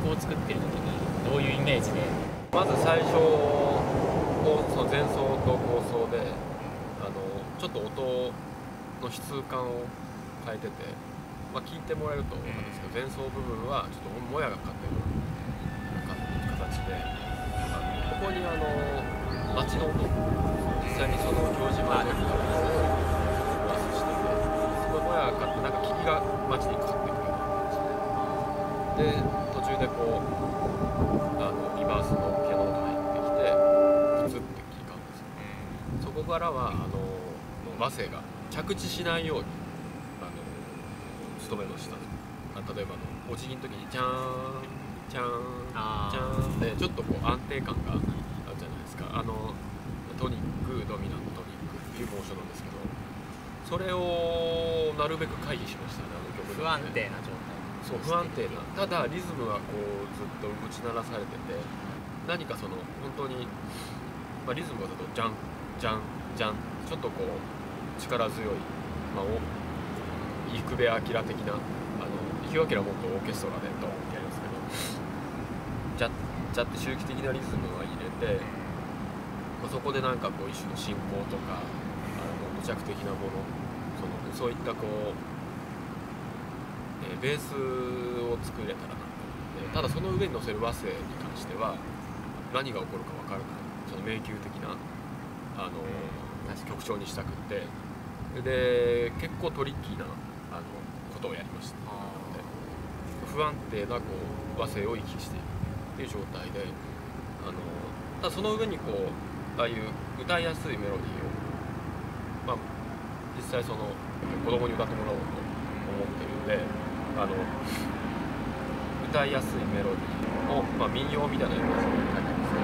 曲を作ってる時にどういうイメージで？まず最初その前奏と後奏であのちょっと音の質感を変えてて、まあ、聞いてもらえると思うんですけど前奏部分はちょっともやがかかってる形であのここにあの街の音実際にその表示前でプラスしててすごいもやがかかってなんか霧が街にかかってくるで途中でこうあのリバースのピアノが入ってきてプツって切り替わるんですよ。そこからはあの和声が着地しないようにあの勤めの下あ例えばあのお辞儀の時に「チャーンチャーンチャーン」でちょっとこう安定感があるじゃないですか。あのトニックドミナントトニックっていうモーションなんですけどそれをなるべく回避しましたねあの曲で。不安定な状態そう不安定な。ただリズムはこうずっと打ち鳴らされてて何かその本当に、まあ、リズムがだとジャンジャンジャンちょっとこう力強い、まあ、お伊久部明的なあの伊久部明はもっとオーケストラでドンってやりますけどジャッジャって周期的なリズムは入れて、まあ、そこでなんかこう一種の進行とかあの土着的なものそのそういったこうーベースを作れたらなと思ってただその上に乗せる和声に関しては何が起こるか分からない。その迷宮的なあの曲調にしたくって。で結構トリッキーなあのことをやりました。で不安定なこう和声を意識しているっていう状態であのただその上にこうああいう歌いやすいメロディーをまあ実際その子供に歌ってもらおうと思ってるんであの歌いやすいメロディーを、まあ、民謡みたいなやつを書いてあるんですけ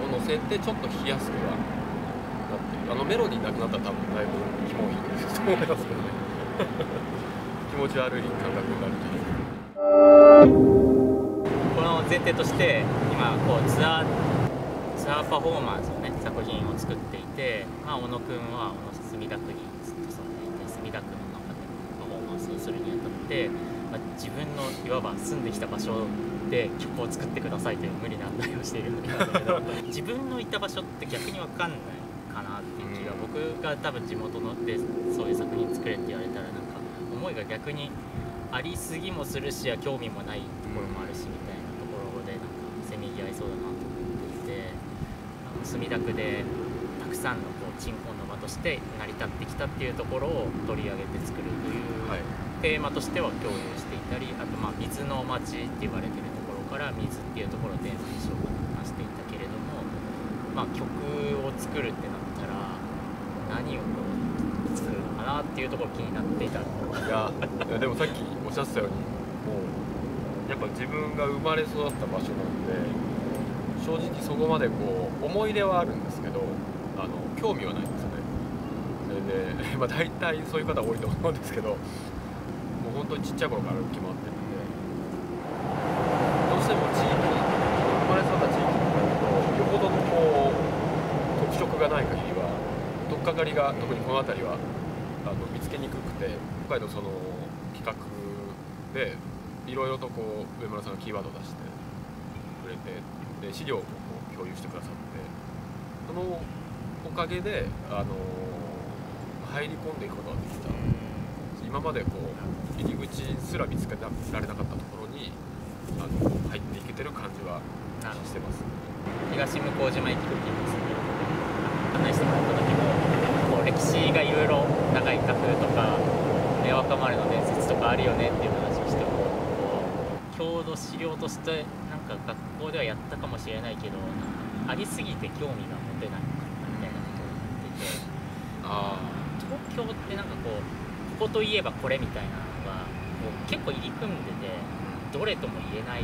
どを乗せてちょっと弾きやすくはなってる。あのメロディーなくなったら多分だいぶキモいと思いますけどね。気持ち悪い感覚になるという。この前提として今こうツアーツアーパフォーマンスのね作品を作っていて、まあ、小野くんは小野墨田区にずっと住んでいて墨田区の中でパフォーマンスをするにあたって、まあ、自分のいわば住んできた場所で曲を作ってくださいという無理難題をしているんだけど 自分のいた場所って逆に分かんないかなっていう気が、僕が多分地元のでそういう作品作れって言われたらなんか思いが逆にありすぎもするし興味もないところもあるしみたいなところでなんかせめぎ合いそうだなと思っていて墨田区でたくさんのこう鎮魂の場として成り立ってきたっていうところを取り上げて作るというテーマとしては共有していたりあとまあ水の町って言われてるところから水っていうところをテーマにしようかなとしていたけれども、まあ、曲を作るってなったら何をこう作るのかなっていうところ気になっていたいやいやでもさっきおっしゃってたようにもうやっぱ自分が生まれ育った場所なんで正直そこまでこう思い出はあるんですけどあの興味はないんですよね。それで、まあ、大体そういう方多いと思うんですけど本当にちっちゃい頃から決まってるんで。どうしても地域生まれ育った地域になるとよほどのこう特色がない限りは取っかかりが特にこの辺りはあの見つけにくくて今回のその企画でいろいろとこう上村さんがキーワードを出してくれてで資料もこう共有してくださってそのおかげであの入り込んでいくことができた。今までこう入り口すら見つけられなかったところにあの入っていけてる感じはしてます東向島駅付近です。ね案内してもらった時もこう歴史がいろいろ長い画風とか明和丸の伝説とかあるよねっていう話をしても郷土資料としてなんか学校ではやったかもしれないけどありすぎて興味が持てなかったみたいなことを言ってて。あ東京ってなんかこうここといえばこれみたいなのがこう結構入り組んでてどれとも言えない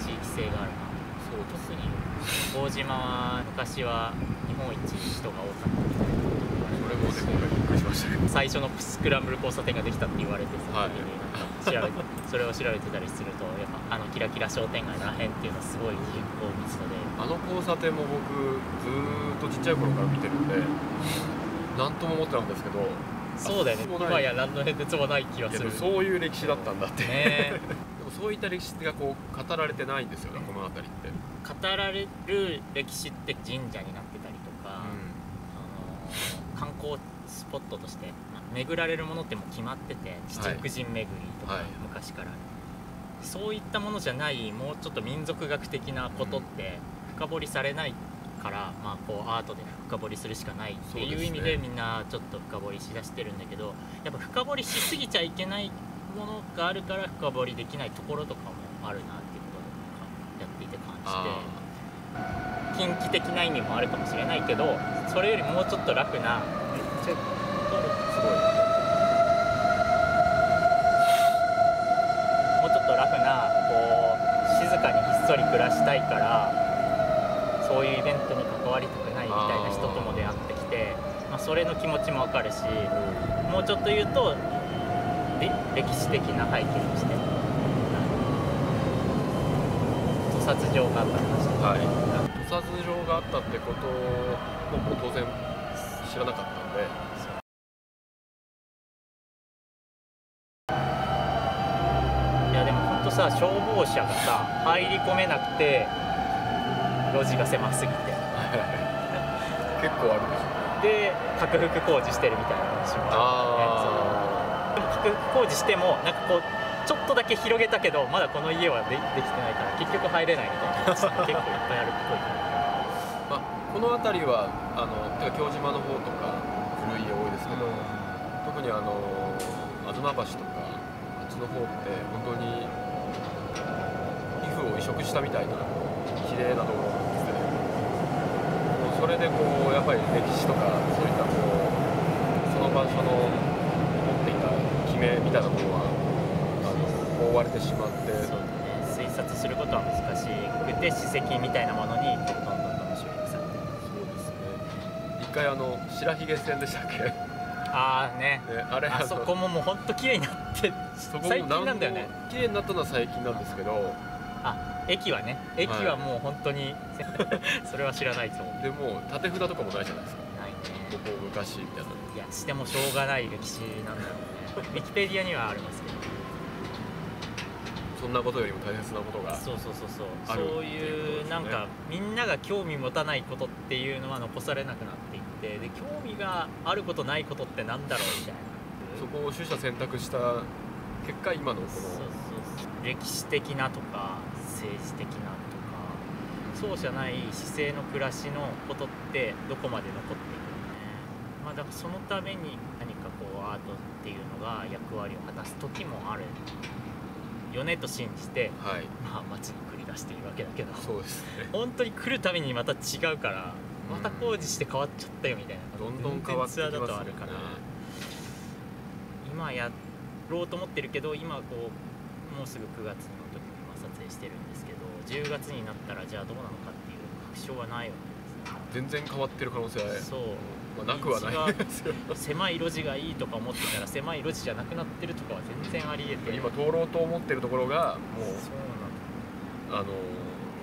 地域性があるなそう特に大島は昔は日本一人が多かった。みたいなことそれもね今回びっくりしましたけど最初のスクランブル交差点ができたって言われてその時になんか調べてそれを調べてたりするとやっぱあのキラキラ商店街らへんっていうのはすごい人口密度で。あの交差点も僕ずーっとちっちゃい頃から見てるんで何とも思ってなかったんですけどそうだよね。今や何の変哲もない気はいするそういう歴史だったんだって、ねでもそういった歴史がこう語られてないんですよねこの辺りって、語られる歴史って神社になってたりとか、あの観光スポットとして、まあ巡られるものってもう決まってて七福神巡りとか、はい。昔から、そういったものじゃないもうちょっと民族学的なことって深掘りされないから、まあ、こうアートで深掘りするしかないっていう意味でみんなちょっと深掘りしだしてるんだけどやっぱ深掘りしすぎちゃいけないものがあるから深掘りできないところとかもあるなっていうことをやっていて感じて。あ近畿的な意味もあるかもしれないけどそれよりもうちょっと楽なめっちゃあすごいもうちょっと楽なこう静かにひっそり暮らしたいからそういうイベントに関わりたくないみたいな人とも出会ってきてまあ、それの気持ちもわかるしもうちょっと言うとれ歴史的な背景として屠殺場があった話はい。屠殺場があったってことも当然知らなかったんで。いやでもほんとさ消防車がさ入り込めなくて路地が狭すぎて結構あるでしょで拡幅工事してるみたいな話もあるんで、ね、でも拡幅工事してもなんかこうちょっとだけ広げたけどまだこの家はでできてないから結局入れないみたいな話が結構いっぱいあるっぽいまあ、この辺りはあの京島の方とか古い家多いですけど、特にあの吾妻橋とかあっちの方って本当に皮膚を移植したみたいな綺麗なところそれでこうやっぱり歴史とかそういったこうその場所の持っていた決めみたいなものはあの覆われてしまって。そうね推察することは難しくて史跡みたいなものにどんどんどんどんされてるそうですね一回あの白ひげ線でしたっけああね。ねあれあそこももうほんと綺麗になってそこも最近なんだよね。綺麗になったのは最近なんですけど駅はね駅はもう本当に、それは知らないと思う。でもう縦札とかもないじゃないですか。ないね。ここ昔みたいな。いやしてもしょうがない歴史なんだろうね。ウィキペディアにはありますけど。そんなことよりも大切なことがそうそうそうそう。そういうなんかみんなが興味持たないことっていうのは残されなくなっていってで興味があることないことってなんだろうみたいな。そこを取捨選択した結果今のこそうそうのそう。歴史的なとか政治的なとか。そうじゃない姿勢の暮らしのことってどこまで残っていくのね。まあだからそのために何かこうアートっていうのが役割を果たす時もあるよねと信じてはい。まあ街に繰り出しているわけだけどそうですね。本当に来るたびにまた違うからまた工事して変わっちゃったよみたいなどんどん変わってきますよね。あるから今やろうと思ってるけど今こうもうすぐ9月してるんですけど10月になったらじゃあどうなのかっていう確証はないわけ全然変わってる可能性は、ですそう。まあ、なくはないですよ。狭い路地がいいとか思ってたら狭い路地じゃなくなってるとかは全然ありえて。今通ろうと思ってるところがもうそうなんだあの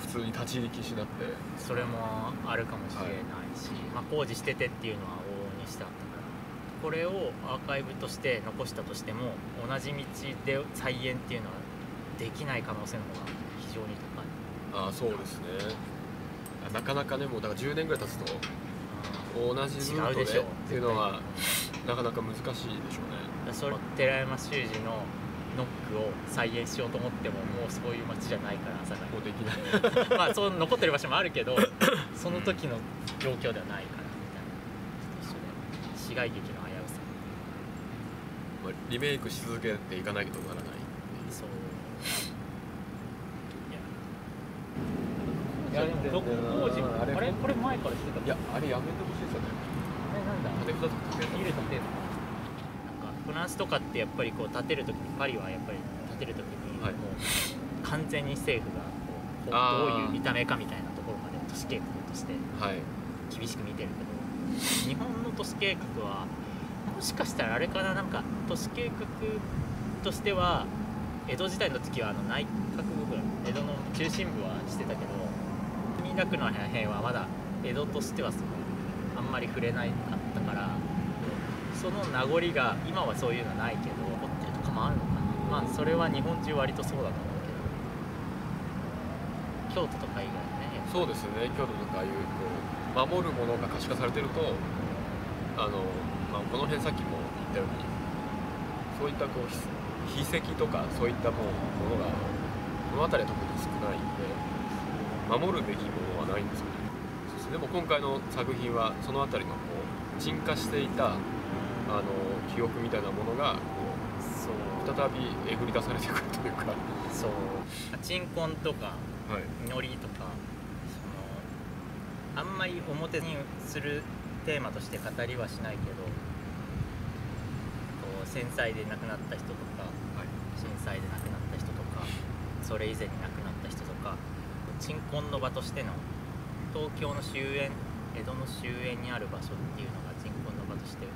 普通に立ち入り禁止になって。それもあるかもしれないし、まあ、工事しててっていうのは往々にしてあったから。これをアーカイブとして残したとしても同じ道で再現っていうのはできない可能性の方が非常に高い。ああそうですね。なかなかねもうだから10年ぐらい経つと同じルートでっていうのはなかなか難しいでしょうね。うんそれ寺山修司のノックを再現しようと思ってももうそういう街じゃないから朝もうできない。まあそう残ってる場所もあるけど その時の状況ではないからみたいな。一緒で市街劇の危うさ。まあリメイクし続けていかないとならないそういやいやでもどこ工事あれこれ前からしてたいやあれやめてほしいですよね。あれなんだ。縦札とか入れたてなんかフランスとかってやっぱりこう建てる時にパリはやっぱり建てる時にもはい。う完全に政府がこうどういう見た目かみたいなところまで都市計画としてはい。厳しく見てるけど日本の都市計画はもしかしたらあれかななんか都市計画としては江戸時代の時はあの内閣部分江戸の中心部はしてたけど墨田区の辺はまだ江戸としてはそのあんまり触れないかったからその名残が今はそういうのないけど残ってるとかもあるのかな。まあそれは日本中割とそうだと思うけど。京都とか以外ね。そうですね。京都とかいうこう守るものが可視化されてるとあの、まあ、この辺さっきも言ったようにそういったこうひ筆跡とかそういったものがこの辺りは特に少ないんで。守るべきものはないんですよね。そうでも今回の作品はその辺りのこう沈下していたあの記憶みたいなものがこそう。う再びえぐり出されてくるというか、はそう。鎮魂とかい、祈りとかそのあんまり表にするテーマとして語りはしないけどこう戦災で亡くなった人とか震災で亡くなった人とかそれ以前に亡くなった人とか鎮魂の場としての東京の終焉江戸の終焉にある場所っていうのが鎮魂の場として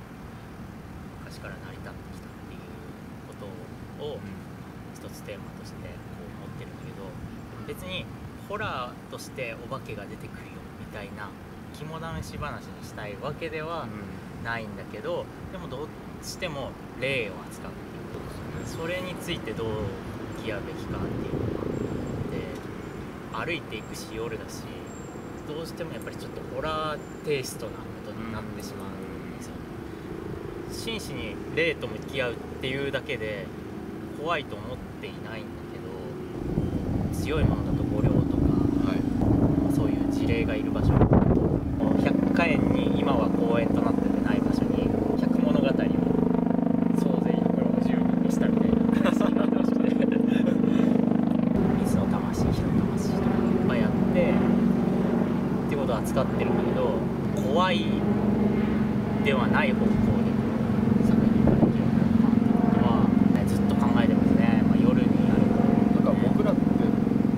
昔から成り立ってきたっていうことを一つテーマとしてこう持ってるんだけど別にホラーとしてお化けが出てくるよみたいな肝試し話にしたいわけではないんだけどでもどうしても霊を扱うっていうそれについてどう向き合うべきかっていう歩いていくし夜だしどうしてもやっぱりちょっとホラーテイストなことになってしまうんですよ。真摯に霊と向き合うっていうだけで怖いと思っていないんだけど強いものだと五稜とかはい。そういう事例がいる場所百花園に今は公園となっててない場所に百物語を総勢160人にしたみたいな話になってまして水の魂火の魂とかいっぱいあってっていうことを扱ってるんだけど怖いではない方向で作品ができるんだろうかっていうことはねずっと考えてますね、まあ、夜にやるなんか僕らって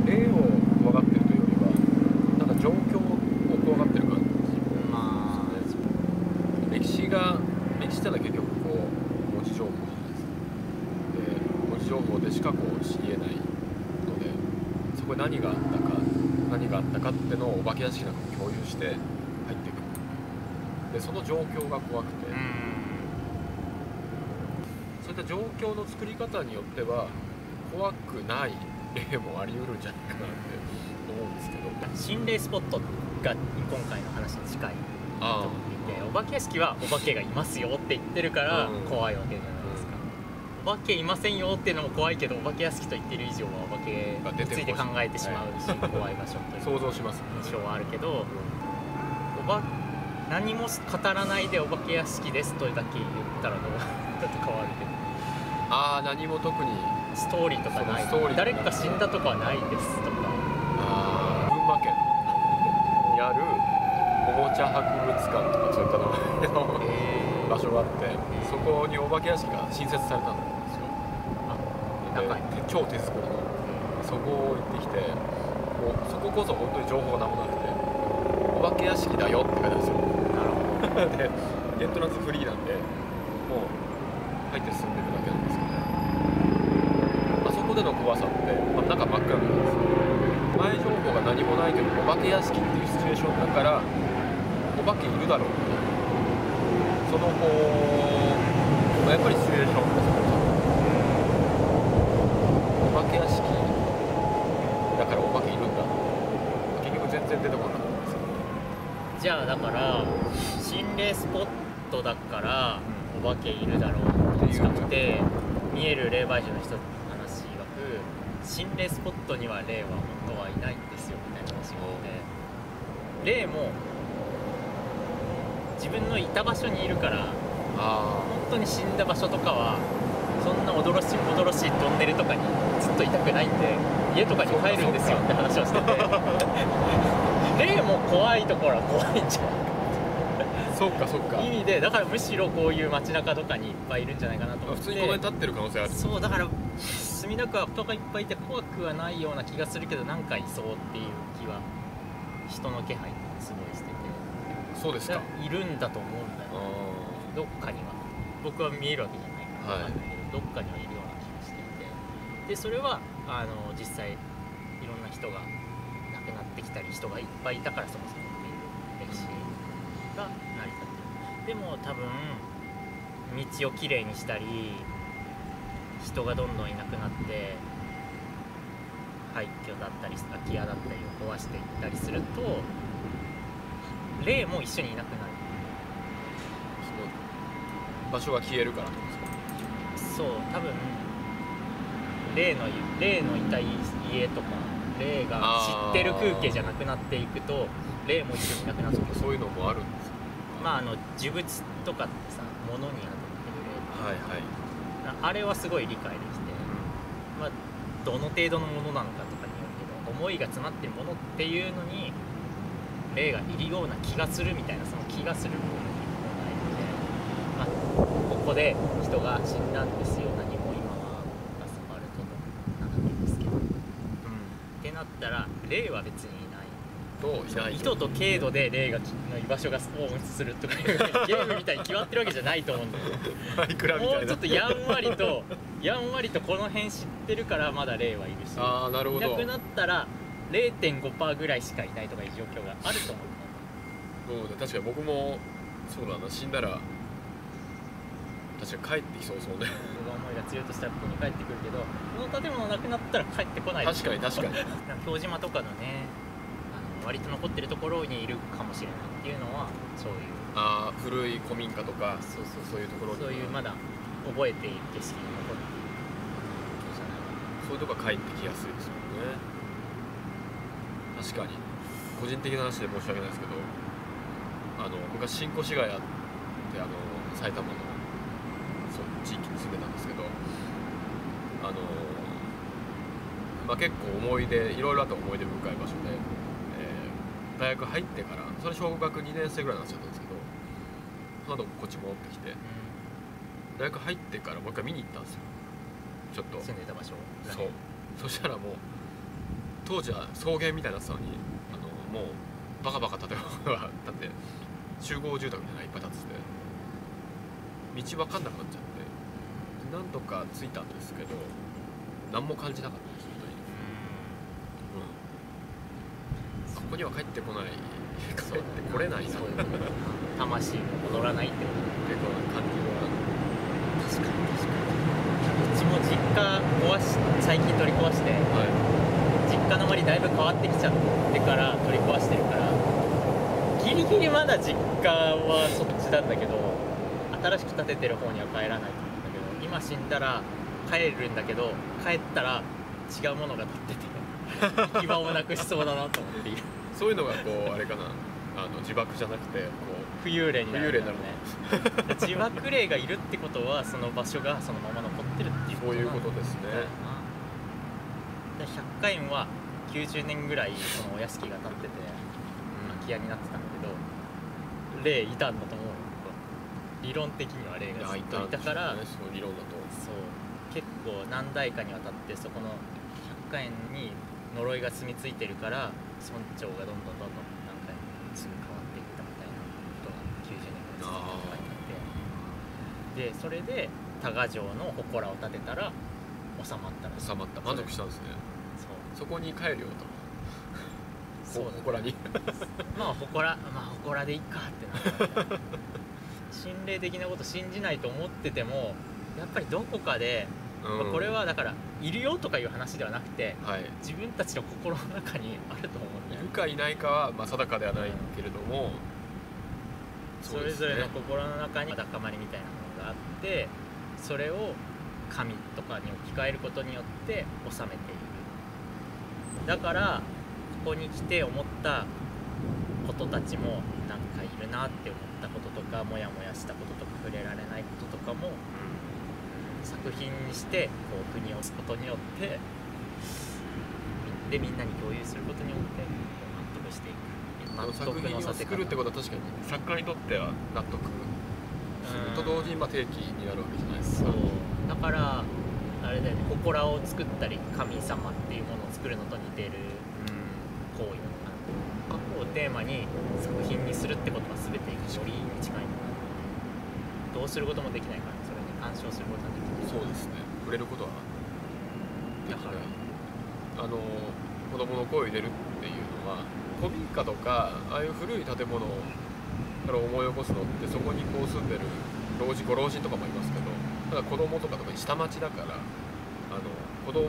霊を怖がってるというよりはなんか状況を怖がってる感じまあ歴史が歴史ってのは結局こう文字情報じゃないです。かで文字情報でしかこう知りえないのでそこに何があったか何があったかってのをお化け屋敷なんかも共有して入っていくでその状況が怖くて、そういった状況の作り方によっては怖くない例もあり得るんじゃないかなって思うんですけど。心霊スポットが今回の話に近い。とあ思っていてお化け屋敷はお化けがいますよって言ってるからうん。怖いわけじゃないですか、お化けいませんよっていうのも怖いけどお化け屋敷と言ってる以上はお化けについて考えてしまうし怖い場所という想像します印象はあるけどおば何も語らないでお化け屋敷ですとだけ言ったらどうちょっと変わるけど。ああ何も特に。ストーリーとかない誰か死んだとかはないですとか。群馬県。にあるおもちゃ博物館とかそういった名前のえ場所があってそこにお化け屋敷が新設されたんですよ。あ中にで超手作りの。そこを行ってきてもうそここそ本当に情報が何もなくてお化け屋敷だよって書いてあるんですよ。なるほど。でエントランスフリーなんでもう入って進んでいくだけなんですけどあそこでの怖さって、まあ、中真っ暗なんですよ前情報が何もないけどお化け屋敷っていうシチュエーションだからお化けいるだろう。そのこう、まあ、やっぱりシチュエーションですよお化け屋敷だからお化けいるんだ。結局全然出てこなかったんですよ。じゃあだから心霊スポットだからお化けいるだろうって近くて見える霊媒師の人の話曰く心霊スポットには霊は本当はいないんですよみたいな話があって。霊も自分のいた場所にいるからあ本当に死んだ場所とかはそんな驚し驚しいトンネルとかにずっといたくないんで家とかに帰るんですよって話をしてて。霊も怖いところは怖いんじゃないあそっかそっか。意味でだからむしろこういう街中とかにいっぱいいるんじゃないかなと思って。普通にここに立ってる可能性ある。そうだから墨田区は人がいっぱいいて怖くはないような気がするけどなんかいそうっていう気は人の気配すごいしててそうですか。いるんだと思うんだよあどっかには。僕は見えるわけじゃないからはいわかんないけど、どっかにはいるような気がしていて。でそれはあの実際いろんな人が亡くなってきたり人がいっぱいいたからそもそもっていう歴史が成り立ってる。でも多分道をきれいにしたり人がどんどんいなくなって廃墟だったり空き家だったりを壊していったりすると霊も一緒にいなくなる。場所が消えるからそう多分霊の霊のいた家とか霊が知ってる風景じゃなくなっていくと霊も一緒にいなくなってくる。そういうのもあるんですか？まああの呪物とかってさ物に当たってるはいはい、霊ああれはすごい理解できて。まあどの程度のものなのかとかによるけど思いが詰まってるものっていうのに霊がいるような気がするみたいなその気がする部分がないので、まあ、ここで人が死んだんですよ何も今はアスファルトの中なんですけどってなったら霊は別にいないと意図と経度で霊がの居場所がスポーンするとかいうゲームみたいに決まってるわけじゃないと思うんだよもうちょっとやんわりとやんわりとこの辺知ってるからまだ霊はいるしあなるほど。いなくなったら0.5%ぐらいしかいないとかいう状況があると思う。そうだ確かに僕もそうだな死んだら確かに帰ってきそうそうね。僕が思いが強いとしたらここに帰ってくるけどこの建物なくなったら帰ってこない確かに確かに。京島とかのねあの割と残ってるところにいるかもしれないっていうのはそういう。ああ古い古民家とかそうそうそう。いうところに。そういうまだ覚えている景色に残っているそういうとこが帰ってきやすいですよね確かに。個人的な話で申し訳ないですけどあの昔新越谷ってあの埼玉のそう地域に住んでたんですけどあのまあ結構思い出いろいろあって思い出深い場所で、えー大学入ってからそれ小学2年生ぐらいになっちゃったんですけどその後こっち戻ってきて大学入ってからもう一回見に行ったんですよ。ちょっと。住んでた場所。そう。そしたらもう当時は草原みたいになってたのにあのもうバカバカ建物が建って集合住宅みたいなのがいっぱい建ってて道分かんなくなっちゃってなんとか着いたんですけど何も感じなかったです本当に、うん、ここには帰ってこない。帰ってこれない。な魂が戻らないってこと。いう感じ確かに確かにう。ちも実家壊し最近取り壊してがは実家の周りだいぶ変わってきちゃってから取り壊してるからギリギリまだ実家はそっちなんだけど新しく建ててる方には帰らないと思うんだけど今死んだら帰るんだけど帰ったら違うものが建ってて行き場をなくしそうだなと思っているいそういうのがこうあれかな？あの自爆じゃなくてこ浮遊霊になるんだろうね。浮 自爆霊がいるってことはその場所がそのまま残ってるっていううそういうことですね。だよなで百花園は90年ぐらいそのお屋敷が建ってて空き家になってたんだけど霊いたんだと思うよ理論的には霊がずっといたからね、その理論だと。そう。結構何代かにわたってそこの百花園に呪いが住み着いてるから村長がどんどんどんどん何回も住み変わっていったみたいなことが90年ぐらい続いててあって。でそれで多賀城の祠を建てたら収まったら収まった。満足したんですねそうそこに帰るよと。そうだね。ほこらに。まあ祠まあ祠でいいかってな心霊的なこと信じないと思っててもやっぱりどこかで、まあこれはだからいるよとかいう話ではなくてはい。自分たちの心の中にあると思うんだよいるかいないかは、まあ、定かではないけれども、それぞれの心の中にわだかまりみたいなものがあってそれを神とかに置き換えることによって収めているだからここに来て思ったことたちもなんかいるなって思ったこととかモヤモヤしたこととか触れられないこととかも作品にしてこう国を押すことによってでみんなに共有することによって納得していく。作品を作るってことは確かに作家にとっては納得する。と同時にまあ定期になるわけじゃないですか。そう。だからあれだよね祠を作ったり神様っていうものを作るのと似てる行為なのかな。過去をテーマに作品にするってことは全てよりに近いのかなどうすることもできないからそれに干渉することはできない。そうですね。触れることはできない。あの子供の声を入れるっていうのは古民家とかああいう古い建物から思い起こすのってそこにこう住んでる老人ご老人とかもいますけどただ子供とか特に下町だからあの子供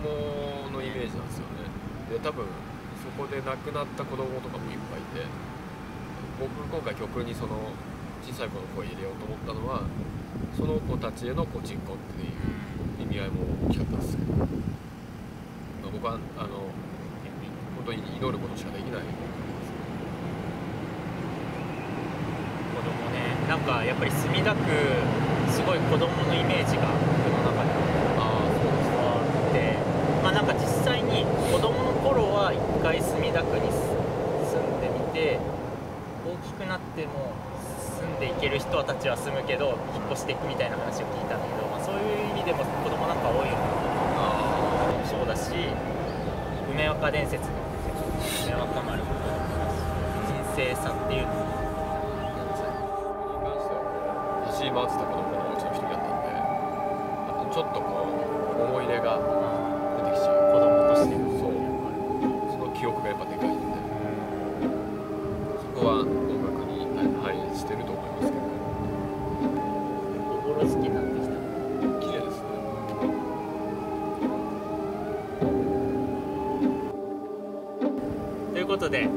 のイメージなんですよね。で多分そこで亡くなった子供とかもいっぱいいて僕今回曲にその小さい子の声入れようと思ったのはその子たちへのこう鎮魂っていう意味合いも大きかったですけど、まあ、僕はあの本当に祈ることしかできない。子供ねなんかやっぱり墨田区すごい子供のイメージが僕の中であってまあなんか実際に子供の頃は一回墨田区に住んでみて大きくなっても住んでいける人たちは住むけど引っ越していくみたいな話を聞いたんだけど、まあ、そういう意味でも子供なんか多いよな。あそうだし梅若伝説の梅若丸も神聖さっていうの。も走り回ってた子供ょっとこう思い入れが出てきちゃう子供としてそう。その記憶がやっぱでかいんでそこは音楽に反映してると思いますけど。心好きになってきた綺麗ですね。ということで、